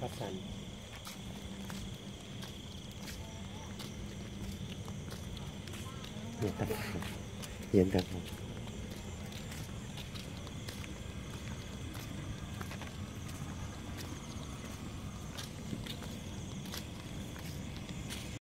大山也大不也带